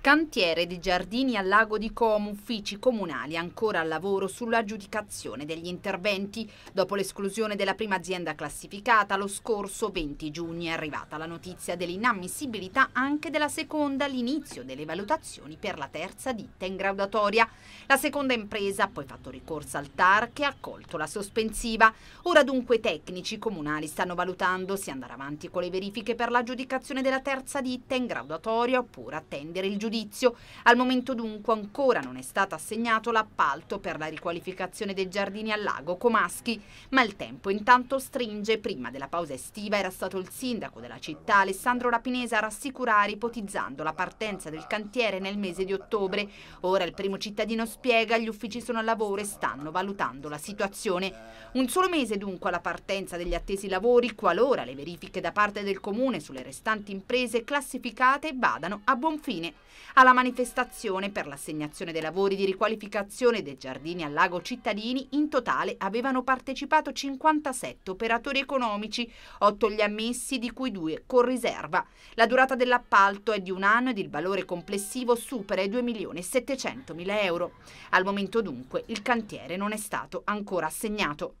Cantiere di giardini al lago di Como, uffici comunali ancora al lavoro sull'aggiudicazione degli interventi. Dopo l'esclusione della prima azienda classificata, lo scorso 20 giugno è arrivata la notizia dell'inammissibilità anche della seconda all'inizio delle valutazioni per la terza ditta in graduatoria. La seconda impresa ha poi fatto ricorso al TAR che ha accolto la sospensiva. Ora dunque i tecnici comunali stanno valutando se andare avanti con le verifiche per l'aggiudicazione della terza ditta in graduatoria oppure attendere il giudizio giudizio. Al momento dunque ancora non è stato assegnato l'appalto per la riqualificazione dei giardini al lago Comaschi, ma il tempo intanto stringe. Prima della pausa estiva era stato il sindaco della città Alessandro Rapinese a rassicurare ipotizzando la partenza del cantiere nel mese di ottobre. Ora il primo cittadino spiega gli uffici sono al lavoro e stanno valutando la situazione. Un solo mese dunque alla partenza degli attesi lavori qualora le verifiche da parte del comune sulle restanti imprese classificate vadano a buon fine. Alla manifestazione per l'assegnazione dei lavori di riqualificazione dei giardini al lago cittadini in totale avevano partecipato 57 operatori economici, 8 gli ammessi di cui 2 con riserva. La durata dell'appalto è di un anno ed il valore complessivo supera i 2 milioni e 700 mila euro. Al momento dunque il cantiere non è stato ancora assegnato.